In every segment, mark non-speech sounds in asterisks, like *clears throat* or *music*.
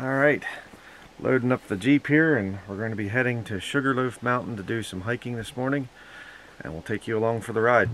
All right, loading up the Jeep here and we're going to be heading to Sugarloaf Mountain to do some hiking this morning and we'll take you along for the ride.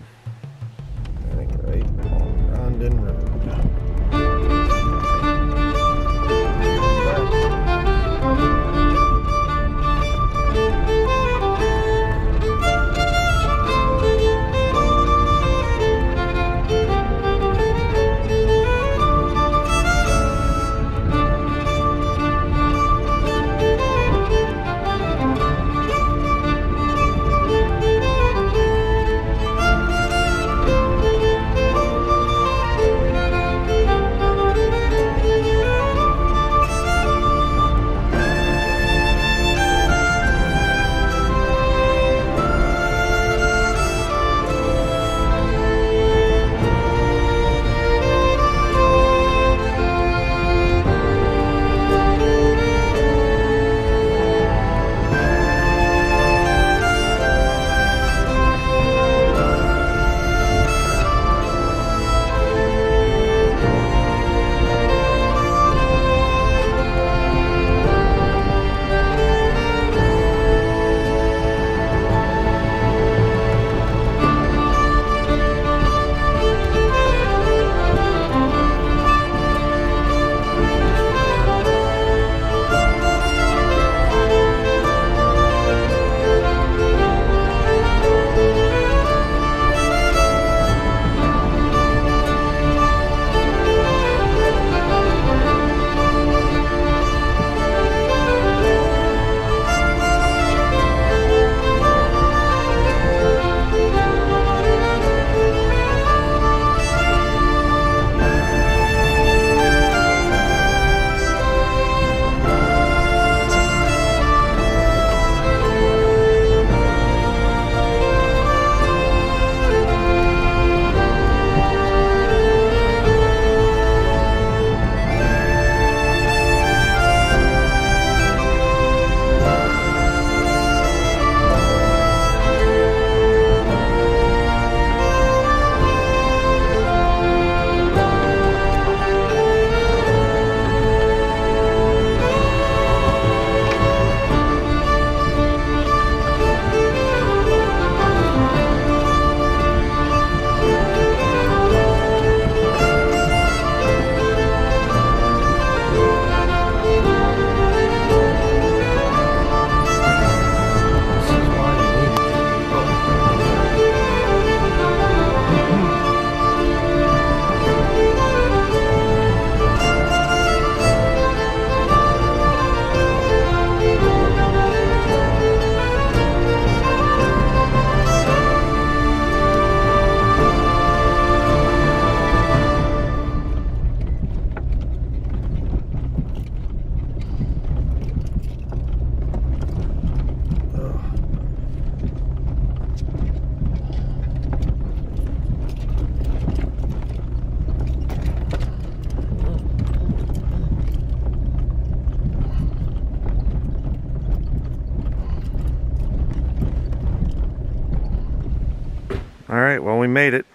All right, well, we made it.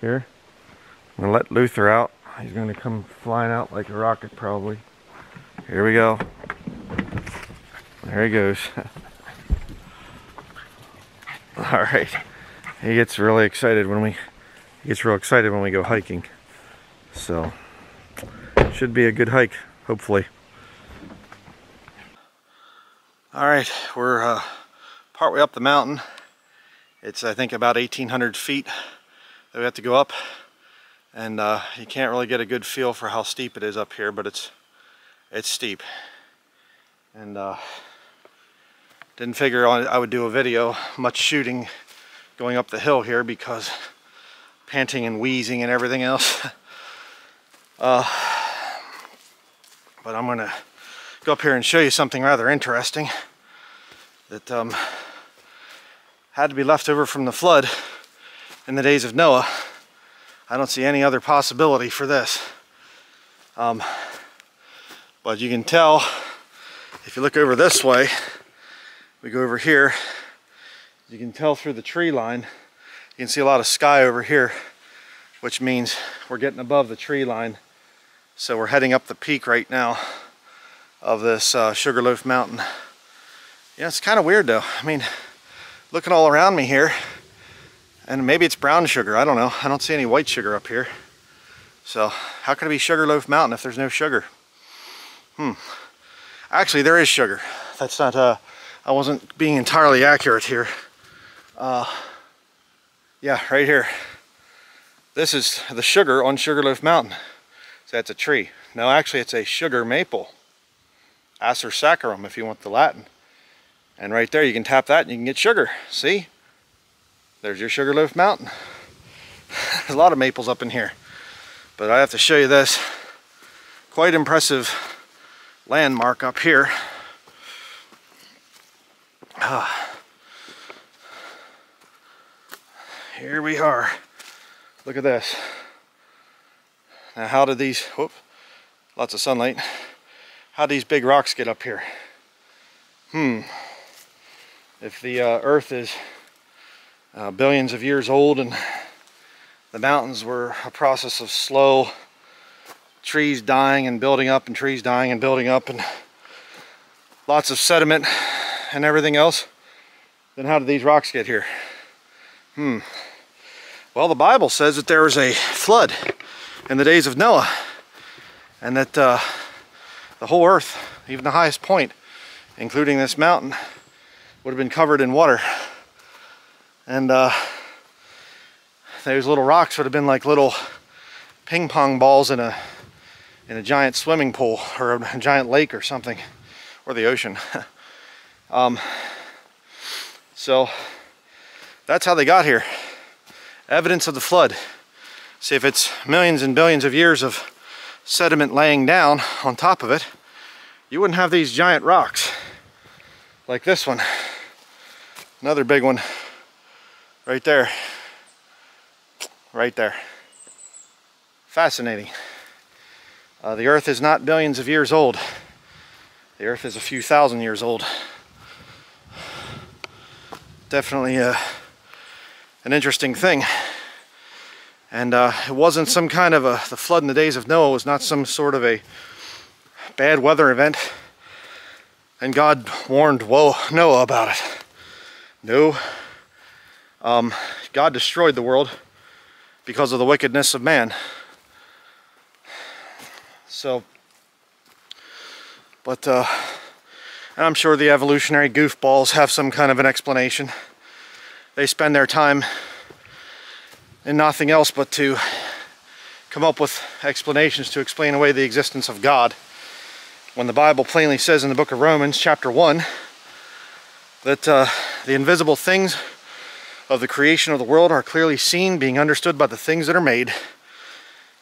Here. I'm gonna let Luther out. He's gonna come flying out like a rocket, probably. Here we go. There he goes. *laughs* All right. He gets really excited when we he gets real excited when we go hiking. So should be a good hike, hopefully. All right, we're uh, partway up the mountain. It's I think about 1,800 feet that we have to go up, and uh, you can't really get a good feel for how steep it is up here, but it's it's steep. And uh, didn't figure on I would do a video, much shooting, going up the hill here because panting and wheezing and everything else. *laughs* uh, but I'm gonna go up here and show you something rather interesting that um, had to be left over from the flood in the days of Noah. I don't see any other possibility for this. Um, but you can tell if you look over this way, we go over here, you can tell through the tree line, you can see a lot of sky over here, which means we're getting above the tree line. So we're heading up the peak right now. of this uh, Sugarloaf Mountain. Yeah, it's kind of weird though. I mean, looking all around me here, and maybe it's brown sugar, I don't know. I don't see any white sugar up here. So how can it be Sugarloaf Mountain if there's no sugar? Hmm. Actually, there is sugar. That's not, uh, I wasn't being entirely accurate here. Uh, yeah, right here. This is the sugar on Sugarloaf Mountain. So that's a tree. No, actually it's a sugar maple. Acer saccharum if you want the Latin. And right there you can tap that and you can get sugar. See? There's your Sugarloaf Mountain. *laughs* There's a lot of maples up in here. But I have to show you this quite impressive landmark up here. Ah. Here we are. Look at this. Now how did these, whoop, lots of sunlight. How these big rocks get up here? Hmm. If the uh, earth is uh, billions of years old and the mountains were a process of slow trees dying and building up and trees dying and building up and lots of sediment and everything else, then how did these rocks get here? Hmm. Well, the Bible says that there was a flood in the days of Noah and that uh, the whole earth, even the highest point, including this mountain, would have been covered in water. And uh, those little rocks would have been like little ping pong balls in a in a giant swimming pool or a *laughs* giant lake or something or the ocean. *laughs* Um, so that's how they got here. Evidence of the flood. See if it's millions and billions of years of sediment laying down on top of it you wouldn't have these giant rocks like this one another big one right there right there. Fascinating. Uh, the earth is not billions of years old. The earth is a few thousand years old. Definitely uh, an interesting thing. And uh, it wasn't some kind of a, the flood in the days of Noah was not some sort of a bad weather event. And God warned Noah about it. No. Um, God destroyed the world because of the wickedness of man. So, but, uh, and I'm sure the evolutionary goofballs have some kind of an explanation. They spend their time in nothing else but to come up with explanations to explain away the existence of God. When the Bible plainly says in the book of Romans, chapter 1, that uh, the invisible things of the creation of the world are clearly seen, being understood by the things that are made,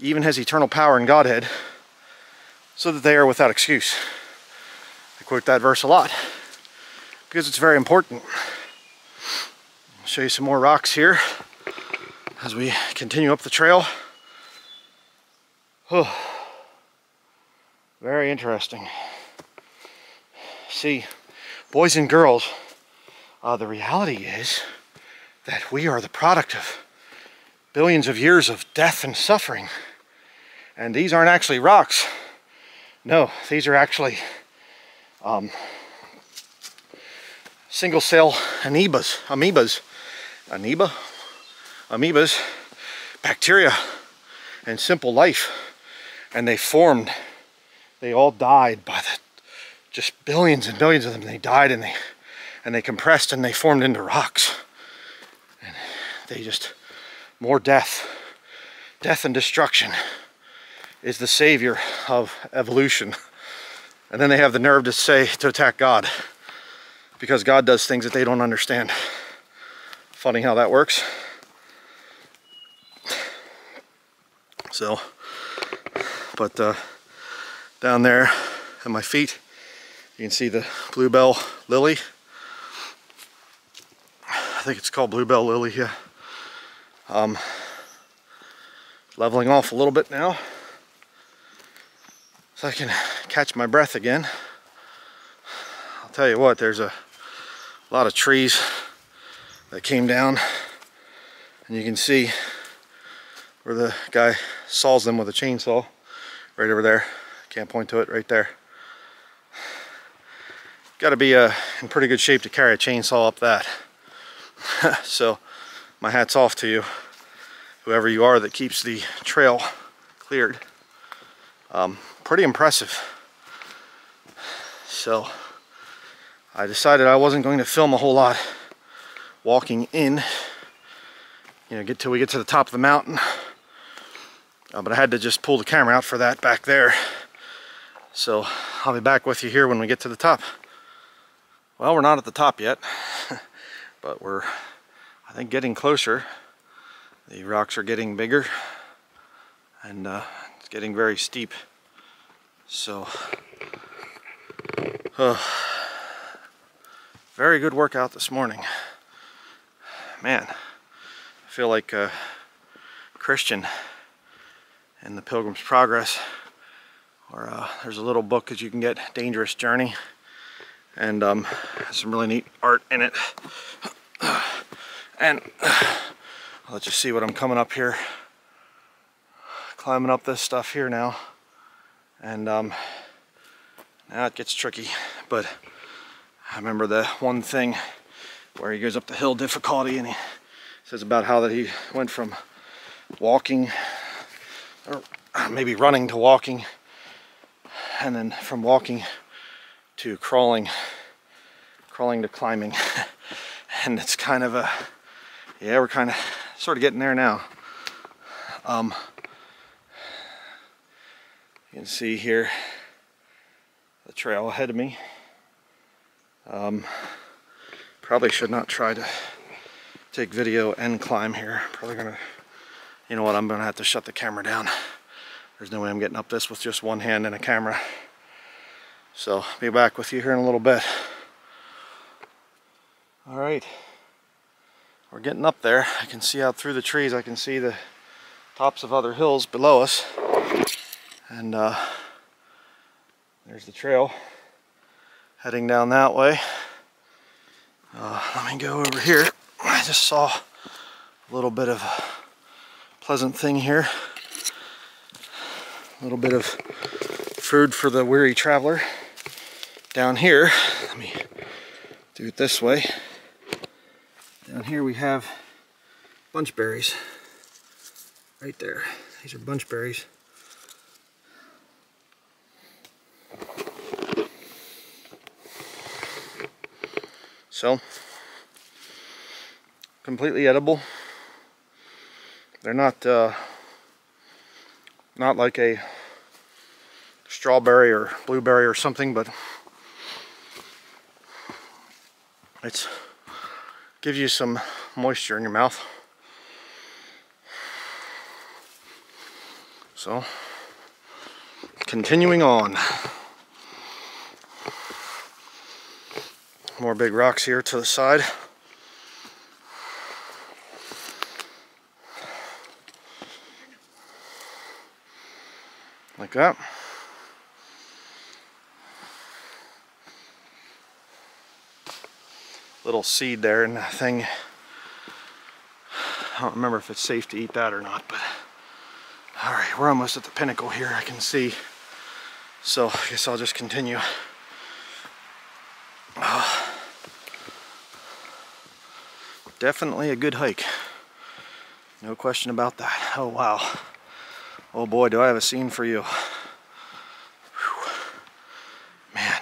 even his eternal power and Godhead, so that they are without excuse. I quote that verse a lot because it's very important. I'll show you some more rocks here as we continue up the trail. Oh, very interesting. See, boys and girls, uh, the reality is that we are the product of billions of years of death and suffering. And these aren't actually rocks. No, these are actually um, single cell amoebas, amoebas, amoeba, amoebas, bacteria, and simple life. And they formed, they all died by the, just billions and billions of them. They died and they, and they compressed and they formed into rocks. And they just more death. Death and destruction is the savior of evolution. And then they have the nerve to say to attack god. Because god does things that they don't understand. Funny how that works. So but uh, down there at my feet. You can see the bluebell lily. I think it's called bluebell lily yeah. Um, leveling off a little bit now. So I can catch my breath again. I'll tell you what, there's a lot of trees that came down. And you can see where the guy saws them with a chainsaw right over there. Can't point to it right there. got to be uh, in pretty good shape to carry a chainsaw up that. *laughs* so my hat's off to you, whoever you are that keeps the trail cleared. Um, pretty impressive. So I decided I wasn't going to film a whole lot walking in, you know, get till we get to the top of the mountain. Uh, but I had to just pull the camera out for that back there. So I'll be back with you here when we get to the top. Well, we're not at the top yet, *laughs* but we're, I think, getting closer. The rocks are getting bigger and uh, it's getting very steep. So, uh, very good workout this morning. Man, I feel like a Christian in the Pilgrim's Progress. Or uh, there's a little book that you can get, Dangerous Journey. And um, some really neat art in it. And I'll let you see what I'm coming up here. Climbing up this stuff here now. And um, now it gets tricky. But I remember the one thing where he goes up the hill difficulty and he says about how that he went from walking or maybe running to walking and then from walking to crawling crawling to climbing. *laughs* And it's kind of a yeah we're kind of sort of getting there now. Um, you can see here the trail ahead of me. Um, probably should not try to take video and climb here. Probably gonna you know what, I'm gonna have to shut the camera down. There's no way I'm getting up this with just one hand and a camera. So, be back with you here in a little bit. All right, we're getting up there. I can see out through the trees, I can see the tops of other hills below us. And uh, there's the trail heading down that way. Uh, let me go over here. I just saw a little bit of a pleasant thing here. A little bit of food for the weary traveler. Down here, let me do it this way. Down here we have bunch berries. Right there. These are bunch berries. So, completely edible. They're not uh, not like a strawberry or blueberry or something, but it's gives you some moisture in your mouth. So, continuing on. More big rocks here to the side. Like that. Little seed there and thing. I don't remember if it's safe to eat that or not, but all right, we're almost at the pinnacle here, I can see. So I guess I'll just continue. Uh, definitely a good hike. No question about that. Oh, wow. Oh boy, do I have a scene for you. Whew. Man.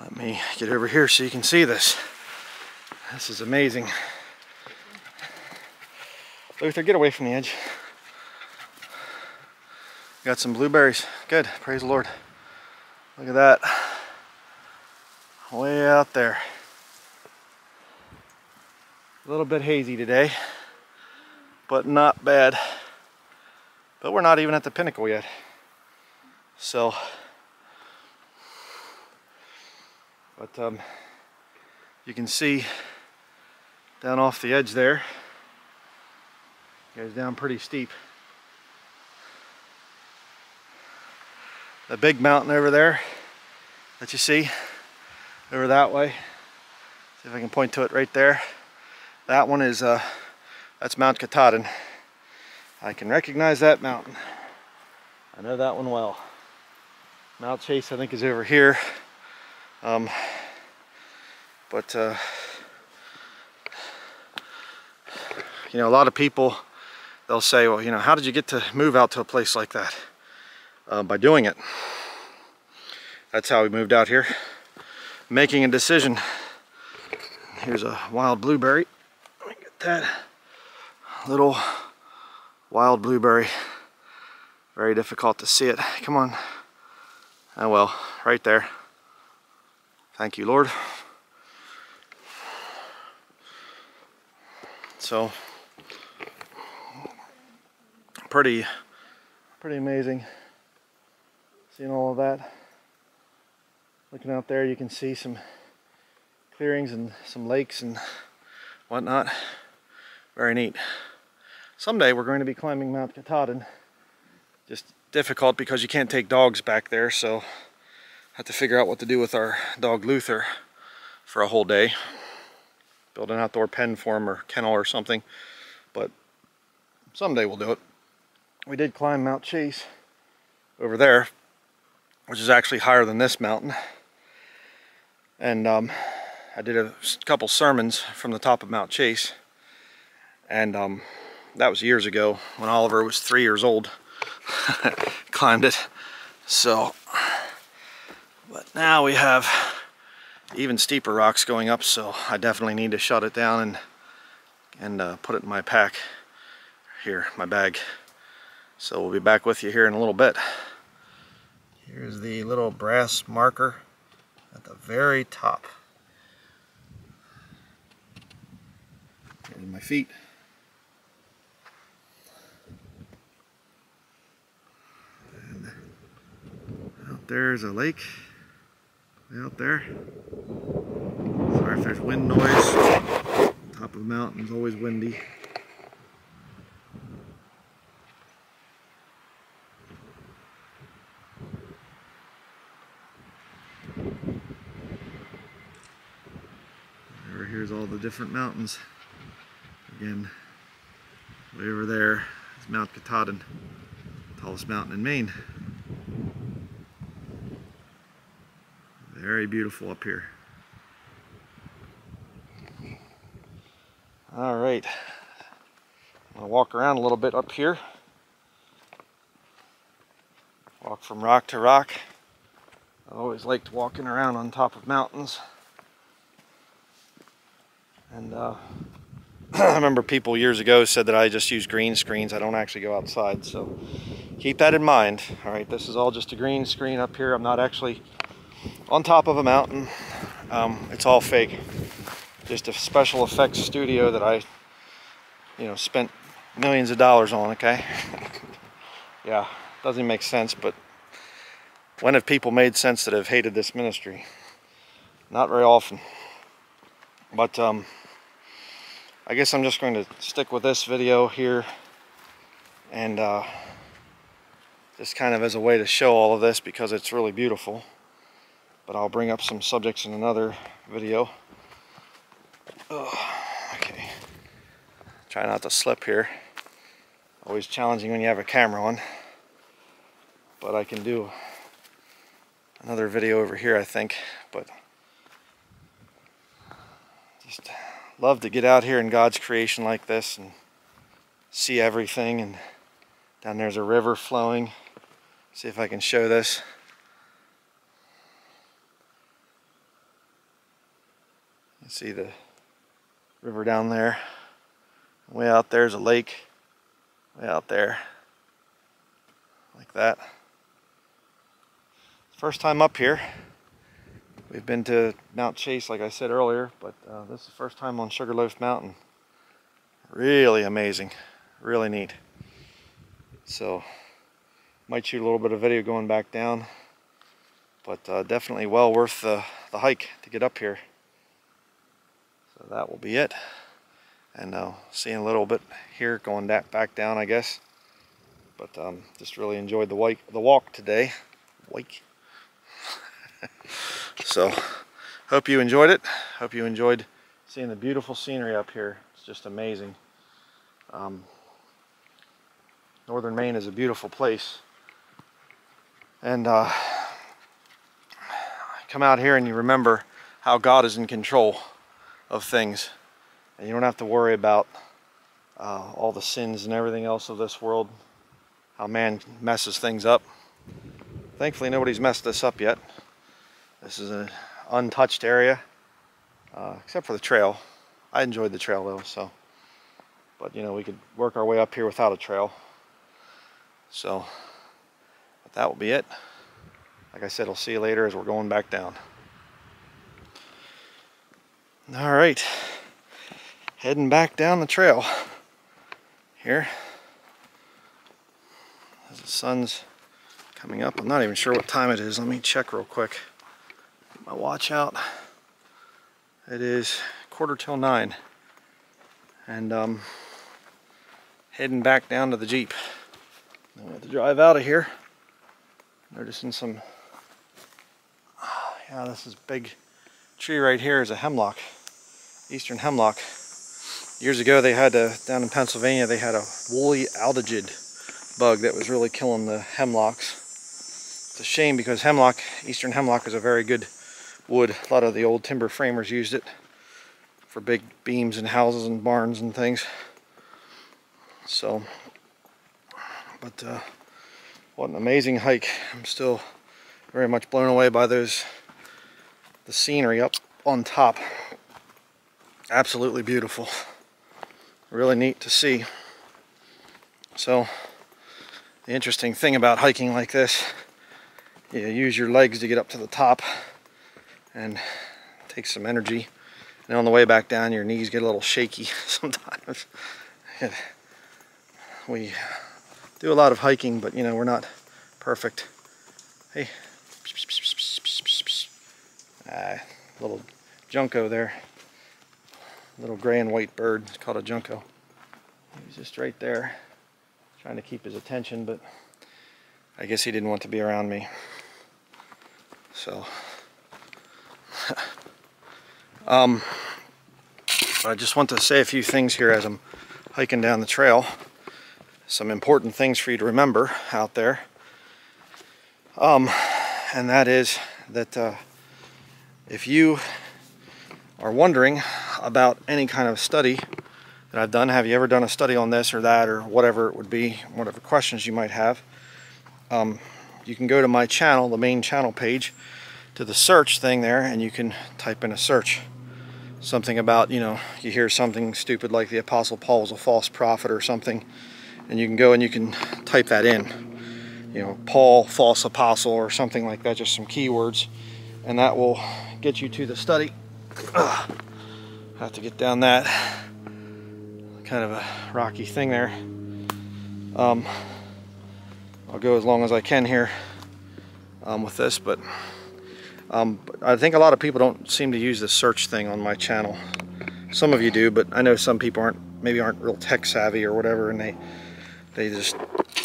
Let me get over here so you can see this. This is amazing. Luther, get away from the edge. Got some blueberries. Good, praise the Lord. Look at that. Way out there. A little bit hazy today but not bad. But we're not even at the pinnacle yet. So, but um, you can see down off the edge there, goes down pretty steep. The big mountain over there that you see over that way. See if I can point to it right there. That one is uh, that's Mount Katahdin. I can recognize that mountain. I know that one well. Mount Chase, I think, is over here. Um, but, uh, you know, a lot of people, they'll say, well, you know, how did you get to move out to a place like that? Uh, by doing it. That's how we moved out here. Making a decision. Here's a wild blueberry. Let me get that. Little wild blueberry. Very difficult to see it. Come on. Oh well, right there. Thank you, Lord. So, pretty, pretty amazing seeing all of that. Looking out there, you can see some clearings and some lakes and whatnot. Very neat. Someday we're going to be climbing Mount Katahdin. Just difficult because you can't take dogs back there, so I have to figure out what to do with our dog Luther for a whole day. Build an outdoor pen for him or kennel or something. But someday we'll do it. We did climb Mount Chase over there, which is actually higher than this mountain. And um, I did a couple sermons from the top of Mount Chase. And um, that was years ago when Oliver was three years old. *laughs* Climbed it. So, but now we have even steeper rocks going up, so I definitely need to shut it down and and uh, put it in my pack here, my bag. So we'll be back with you here in a little bit. Here's the little brass marker at the very top. Here's my feet. There's a lake out there. Sorry if there's wind noise. Top of the mountain's always windy. Over here's all the different mountains. Again, way over there is Mount Katahdin, tallest mountain in Maine. Very beautiful up here. All right, I'm gonna walk around a little bit up here. Walk from rock to rock. I always liked walking around on top of mountains. And uh, *clears throat* I remember people years ago said that I just use green screens. I don't actually go outside, so keep that in mind. All right, this is all just a green screen up here. I'm not actually on top of a mountain. Um, it's all fake. Just a special effects studio that I, you know, spent millions of dollars on, okay? *laughs* yeah, doesn't make sense, but when have people made sense that have hated this ministry? Not very often. But um, I guess I'm just going to stick with this video here and uh, just kind of as a way to show all of this because it's really beautiful but I'll bring up some subjects in another video. Okay. Try not to slip here. Always challenging when you have a camera on. But I can do another video over here, I think. But just love to get out here in God's creation like this and see everything. And down there's a river flowing. See if I can show this. You see the river down there. Way out there's a lake. Way out there. Like that. First time up here. We've been to Mount Chase, like I said earlier, but uh, this is the first time on Sugarloaf Mountain. Really amazing. Really neat. So, might shoot a little bit of video going back down, but uh, definitely well worth the, the hike to get up here. That will be it. And uh, seeing a little bit here going that back down, I guess. But um, just really enjoyed the, wake, the walk today. Wake. *laughs* so, hope you enjoyed it. Hope you enjoyed seeing the beautiful scenery up here. It's just amazing. Um, Northern Maine is a beautiful place. And uh, come out here and you remember how God is in control of things. And you don't have to worry about uh, all the sins and everything else of this world, how man messes things up. Thankfully, nobody's messed this up yet. This is an untouched area, uh, except for the trail. I enjoyed the trail though, so. But you know, we could work our way up here without a trail. So, that will be it. Like I said, I'll see you later as we're going back down. All right, heading back down the trail here. As the sun's coming up, I'm not even sure what time it is. Let me check real quick. Get my watch out. It is quarter till nine. And um, heading back down to the Jeep. I have to drive out of here. Noticing some, *sighs* yeah, this is big tree right here is a hemlock eastern hemlock. Years ago they had down in Pennsylvania they had a woolly adelgid bug that was really killing the hemlocks. It's a shame because hemlock, eastern hemlock is a very good wood. A lot of the old timber framers used it for big beams and houses and barns and things. So, but uh, what an amazing hike. I'm still very much blown away by those, the scenery up on top absolutely beautiful. Really neat to see. So, the interesting thing about hiking like this, you use your legs to get up to the top and take some energy. And on the way back down, your knees get a little shaky *laughs* sometimes. we do a lot of hiking, but you know, we're not perfect. Hey, ah, little junco there little gray and white bird. It's called a junco. He's just right there trying to keep his attention, but I guess he didn't want to be around me. So, *laughs* um, I just want to say a few things here as I'm hiking down the trail. Some important things for you to remember out there. Um, and that is that uh, if you are wondering about any kind of study that I've done, have you ever done a study on this or that or whatever it would be, whatever questions you might have, um, you can go to my channel, the main channel page, to the search thing there, and you can type in a search. Something about, you know, you hear something stupid like the Apostle Paul was a false prophet or something, and you can go and you can type that in. You know, Paul, false apostle, or something like that, just some keywords, and that will get you to the study. Ugh *clears throat* have to get down that kind of a rocky thing there. Um, I'll go as long as I can here um, with this, but, um, I think a lot of people don't seem to use the search thing on my channel. Some of you do, but I know some people aren't, maybe aren't real tech savvy or whatever, and they, they just,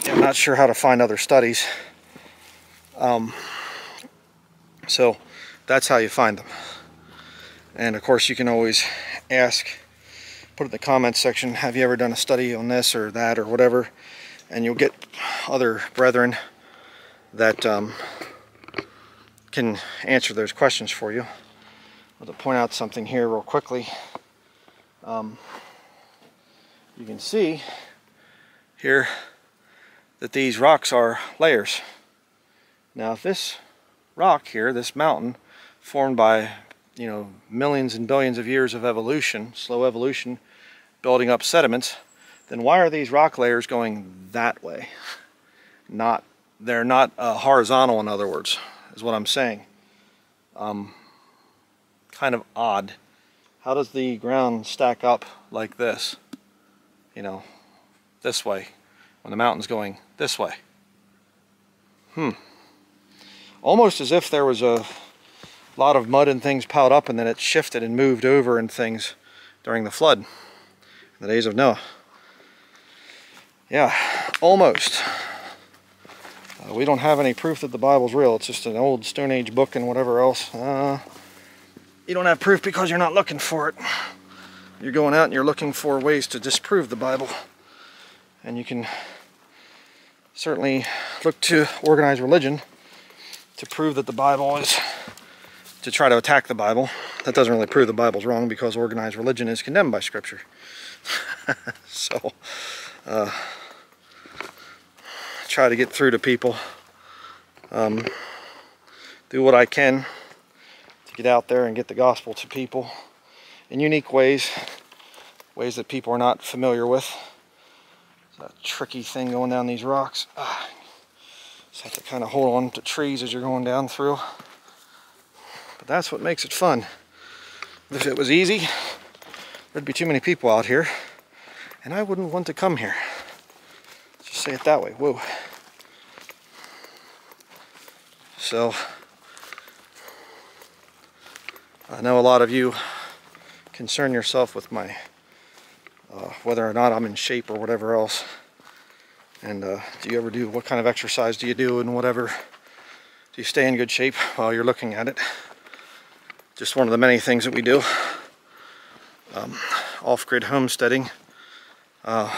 I'm not sure how to find other studies. Um, so that's how you find them. And of course you can always ask, put in the comments section, have you ever done a study on this or that or whatever? And you'll get other brethren that um, can answer those questions for you. I'll to point out something here real quickly. Um, you can see here that these rocks are layers. Now if this rock here, this mountain, formed by you know, millions and billions of years of evolution, slow evolution, building up sediments, then why are these rock layers going that way? Not, they're not uh, horizontal, in other words, is what I'm saying. Um, kind of odd. How does the ground stack up like this? You know, this way, when the mountain's going this way. Hmm. Almost as if there was a a lot of mud and things piled up and then it shifted and moved over and things during the flood in the days of Noah. Yeah, almost. Uh, we don't have any proof that the Bible's real. It's just an old Stone Age book and whatever else. Uh, you don't have proof because you're not looking for it. You're going out and you're looking for ways to disprove the Bible. And you can certainly look to organized religion to prove that the Bible is to try to attack the Bible. That doesn't really prove the Bible's wrong because organized religion is condemned by Scripture. *laughs* so, uh, try to get through to people. Um, do what I can to get out there and get the gospel to people in unique ways, ways that people are not familiar with. A tricky thing going down these rocks. Ah, just have to kind of hold on to trees as you're going down through. That's what makes it fun. If it was easy, there'd be too many people out here, and I wouldn't want to come here. Let's just say it that way. Whoa. So, I know a lot of you concern yourself with my uh, whether or not I'm in shape or whatever else. And uh, do you ever do, what kind of exercise do you do and whatever? Do you stay in good shape while you're looking at it? Just one of the many things that we do. Um, Off-grid homesteading. Uh,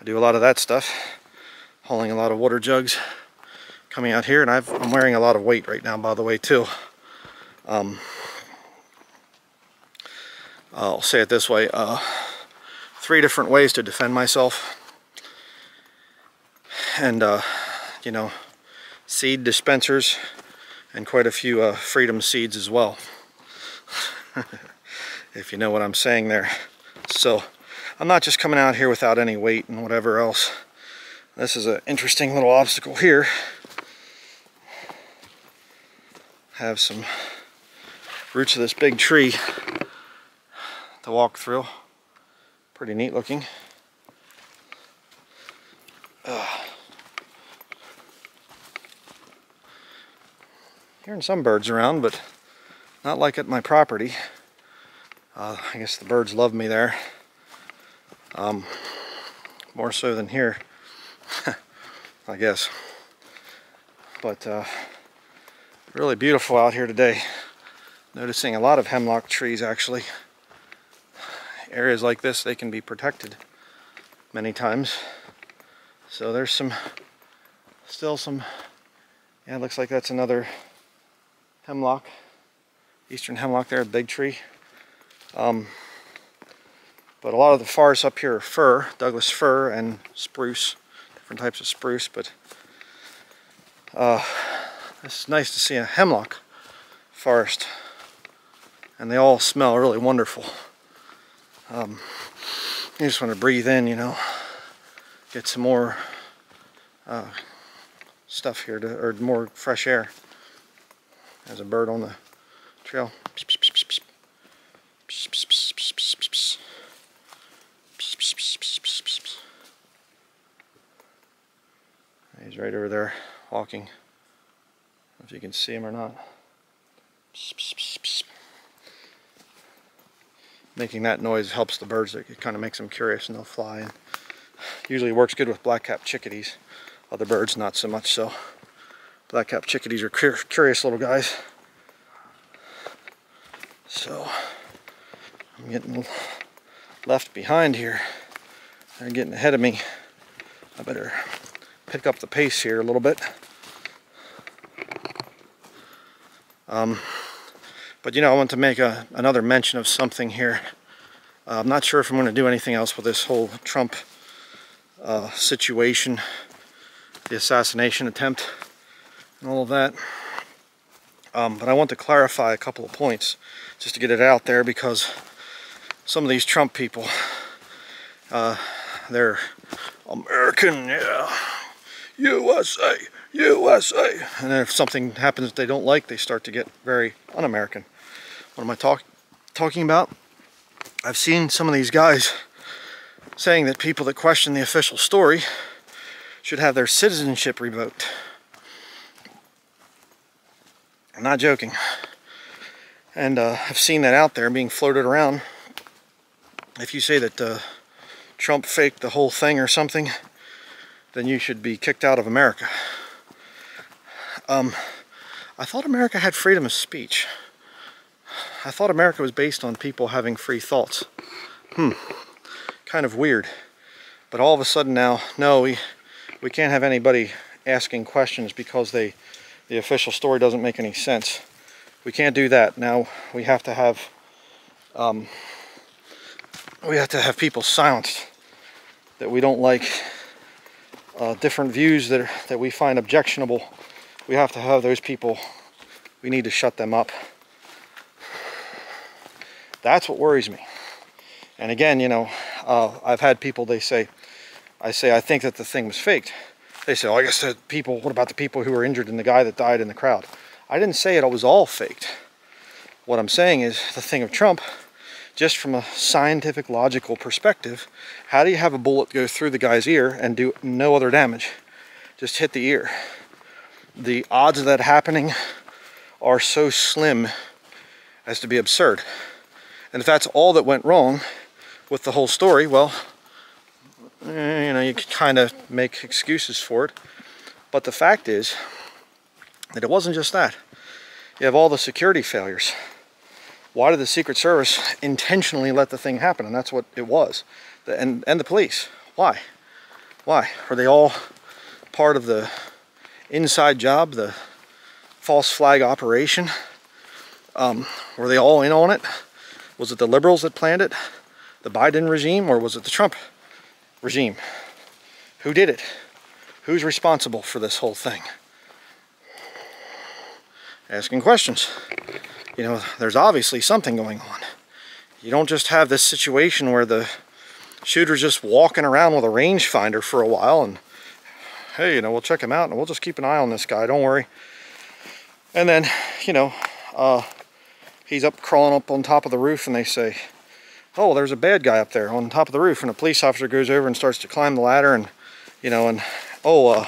I do a lot of that stuff. Hauling a lot of water jugs. Coming out here, and i am wearing a lot of weight right now, by the way, too. Um, I'll say it this way. Uh, three different ways to defend myself. And, uh, you know, seed dispensers and quite a few uh, freedom seeds as well. *laughs* if you know what I'm saying there. So, I'm not just coming out here without any weight and whatever else. This is an interesting little obstacle here. Have some roots of this big tree to walk through. Pretty neat looking. Hearing some birds around, but not like at my property. Uh, I guess the birds love me there. Um, more so than here, *laughs* I guess. But uh, really beautiful out here today. Noticing a lot of hemlock trees actually areas like this, they can be protected many times. So there's some, still some, yeah, looks like that's another hemlock, eastern hemlock there, big tree. Um, but a lot of the forests up here are fir, Douglas fir and spruce, different types of spruce, but uh, it's nice to see a hemlock forest. And they all smell really wonderful. Um, you just want to breathe in, you know, get some more uh, stuff here, to, or more fresh air. There's a bird on the trail. He's right over there walking. if you can see him or not making that noise helps the birds. It kind of makes them curious and they'll fly. And usually works good with black-capped chickadees. Other birds, not so much so. Black-capped chickadees are curious little guys. So, I'm getting left behind here. They're getting ahead of me. I better pick up the pace here a little bit. Um, but you know, I want to make a, another mention of something here. Uh, I'm not sure if I'm going to do anything else with this whole Trump uh, situation, the assassination attempt, and all of that. Um, but I want to clarify a couple of points just to get it out there because some of these Trump people, uh, they're American, yeah, USA, USA. And if something happens that they don't like, they start to get very un-American. What am I talk talking about? I've seen some of these guys saying that people that question the official story should have their citizenship revoked. I'm not joking. And uh, I've seen that out there being floated around. If you say that uh, Trump faked the whole thing or something, then you should be kicked out of America. Um, I thought America had freedom of speech. I thought America was based on people having free thoughts. Hmm, kind of weird. But all of a sudden now, no, we, we can't have anybody asking questions because they, the official story doesn't make any sense. We can't do that. Now we have to have um, we have to have people silenced that we don't like uh, different views that, are, that we find objectionable. We have to have those people, we need to shut them up. That's what worries me. And again, you know, uh, I've had people, they say, I say, I think that the thing was faked. They say, oh, I guess the people, what about the people who were injured and the guy that died in the crowd? I didn't say it was all faked. What I'm saying is the thing of Trump just from a scientific, logical perspective, how do you have a bullet go through the guy's ear and do no other damage? Just hit the ear. The odds of that happening are so slim as to be absurd. And if that's all that went wrong with the whole story, well, you know, you could kind of make excuses for it. But the fact is that it wasn't just that. You have all the security failures why did the Secret Service intentionally let the thing happen? And that's what it was. The, and, and the police. Why? Why? Are they all part of the inside job, the false flag operation? Um, were they all in on it? Was it the liberals that planned it? The Biden regime? Or was it the Trump regime? Who did it? Who's responsible for this whole thing? Asking questions you know, there's obviously something going on. You don't just have this situation where the shooter's just walking around with a rangefinder for a while and, hey, you know, we'll check him out and we'll just keep an eye on this guy, don't worry. And then, you know, uh, he's up crawling up on top of the roof and they say, oh, there's a bad guy up there on top of the roof. And a police officer goes over and starts to climb the ladder and, you know, and, oh, uh,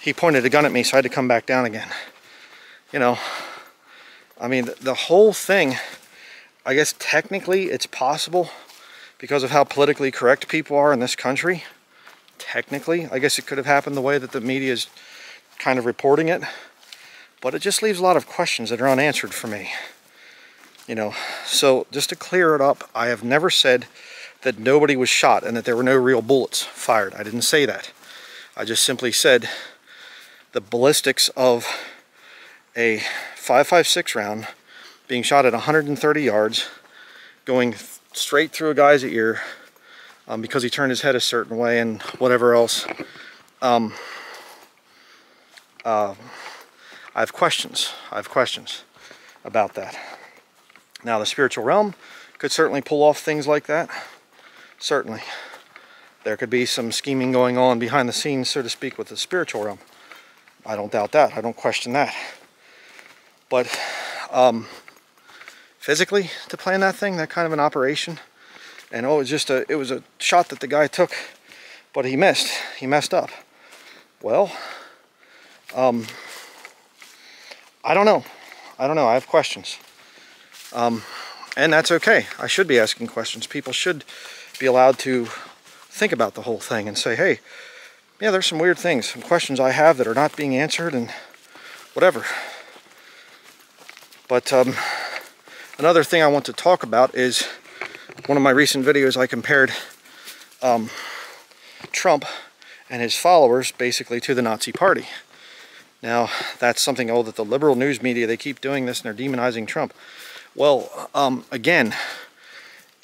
he pointed a gun at me so I had to come back down again. You know, I mean, the whole thing, I guess technically it's possible because of how politically correct people are in this country. Technically, I guess it could have happened the way that the media is kind of reporting it. But it just leaves a lot of questions that are unanswered for me. You know, so just to clear it up, I have never said that nobody was shot and that there were no real bullets fired. I didn't say that. I just simply said the ballistics of a 5.56 round being shot at 130 yards, going straight through a guy's ear um, because he turned his head a certain way and whatever else. Um, uh, I have questions. I have questions about that. Now, the spiritual realm could certainly pull off things like that. Certainly. There could be some scheming going on behind the scenes, so to speak, with the spiritual realm. I don't doubt that. I don't question that. But um, physically, to plan that thing, that kind of an operation, and oh, it was just a, it was a shot that the guy took, but he missed. He messed up. Well, um, I don't know. I don't know. I have questions. Um, and that's okay. I should be asking questions. People should be allowed to think about the whole thing and say, hey, yeah, there's some weird things, some questions I have that are not being answered and whatever. But um, another thing I want to talk about is one of my recent videos I compared um, Trump and his followers basically to the Nazi party. Now, that's something, oh, that the liberal news media, they keep doing this and they're demonizing Trump. Well, um, again,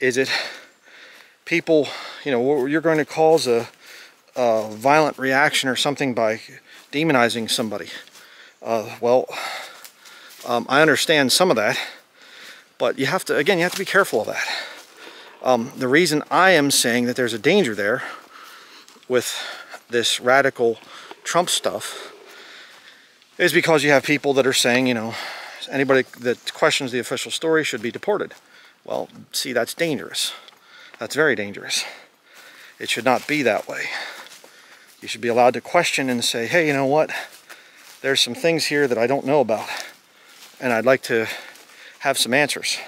is it people, you know, you're going to cause a, a violent reaction or something by demonizing somebody? Uh, well, um, I understand some of that, but you have to, again, you have to be careful of that. Um, the reason I am saying that there's a danger there with this radical Trump stuff is because you have people that are saying, you know, anybody that questions the official story should be deported. Well, see, that's dangerous. That's very dangerous. It should not be that way. You should be allowed to question and say, hey, you know what? There's some things here that I don't know about and I'd like to have some answers.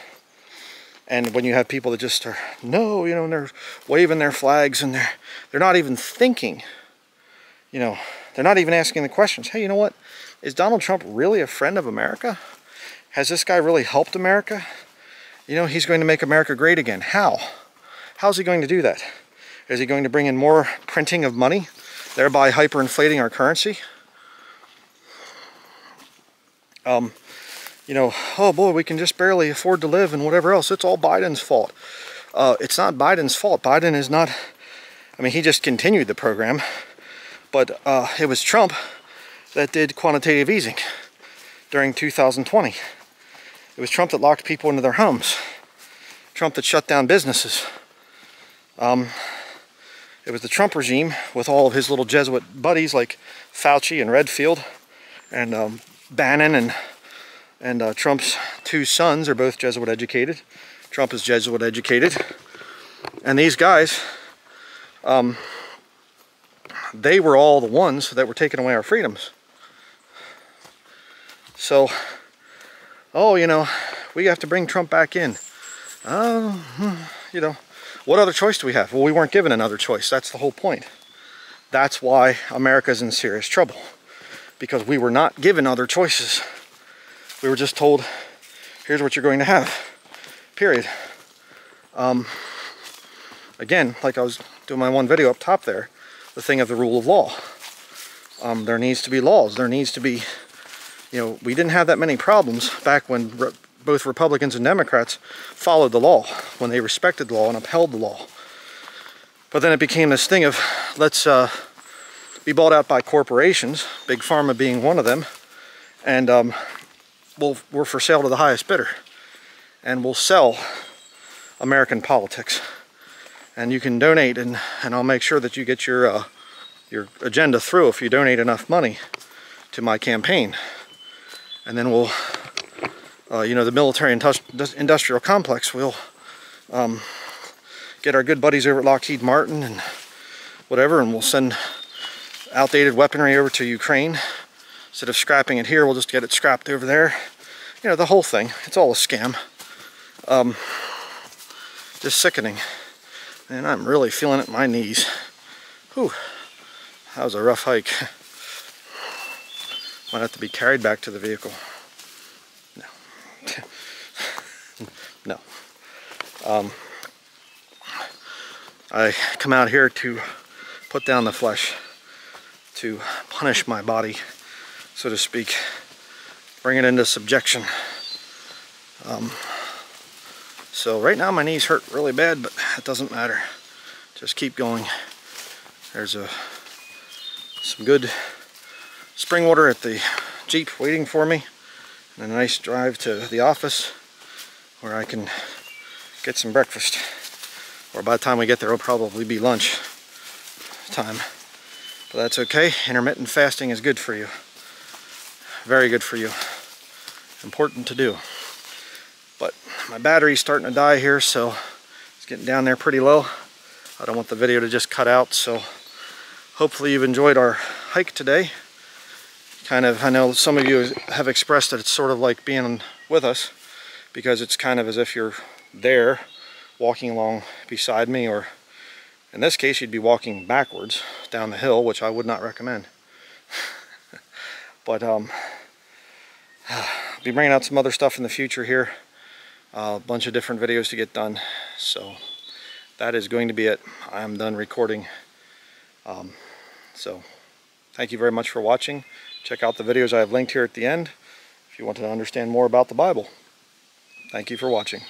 And when you have people that just are, no, you know, and they're waving their flags and they're, they're not even thinking, you know, they're not even asking the questions. Hey, you know what? Is Donald Trump really a friend of America? Has this guy really helped America? You know, he's going to make America great again. How? How's he going to do that? Is he going to bring in more printing of money, thereby hyperinflating our currency? Um, you know, oh boy, we can just barely afford to live and whatever else. It's all Biden's fault. Uh, it's not Biden's fault. Biden is not, I mean, he just continued the program, but uh, it was Trump that did quantitative easing during 2020. It was Trump that locked people into their homes. Trump that shut down businesses. Um, it was the Trump regime with all of his little Jesuit buddies like Fauci and Redfield and um, Bannon and and uh, Trump's two sons are both Jesuit educated. Trump is Jesuit educated. And these guys, um, they were all the ones that were taking away our freedoms. So, oh, you know, we have to bring Trump back in. Uh, you know, what other choice do we have? Well, we weren't given another choice. That's the whole point. That's why America's in serious trouble. Because we were not given other choices. We were just told, here's what you're going to have. Period. Um, again, like I was doing my one video up top there, the thing of the rule of law. Um, there needs to be laws. There needs to be, you know, we didn't have that many problems back when both Republicans and Democrats followed the law, when they respected the law and upheld the law. But then it became this thing of let's uh, be bought out by corporations, Big Pharma being one of them, and um, we'll, we're for sale to the highest bidder. And we'll sell American politics. And you can donate, and, and I'll make sure that you get your, uh, your agenda through if you donate enough money to my campaign. And then we'll uh, you know, the military industrial complex, we'll um, get our good buddies over at Lockheed Martin and whatever, and we'll send outdated weaponry over to Ukraine. Instead of scrapping it here, we'll just get it scrapped over there. You know, the whole thing. It's all a scam. Um, just sickening. And I'm really feeling it in my knees. Whew. That was a rough hike. *laughs* Might have to be carried back to the vehicle. *laughs* no. Um, I come out here to put down the flesh, to punish my body, so to speak, bring it into subjection. Um, so right now my knees hurt really bad, but it doesn't matter. Just keep going. There's a some good spring water at the Jeep waiting for me and a nice drive to the office where I can get some breakfast. Or by the time we get there, it'll probably be lunch time. But that's okay. Intermittent fasting is good for you. Very good for you. Important to do. But my battery's starting to die here, so it's getting down there pretty low. I don't want the video to just cut out, so hopefully you've enjoyed our hike today kind of, I know some of you have expressed that it's sort of like being with us because it's kind of as if you're there walking along beside me or in this case you'd be walking backwards down the hill which I would not recommend. *laughs* But um I'll *sighs* be bringing out some other stuff in the future here. Uh, a bunch of different videos to get done. So that is going to be it. I am done recording. Um, so thank you very much for watching Check out the videos I have linked here at the end if you want to understand more about the Bible. Thank you for watching.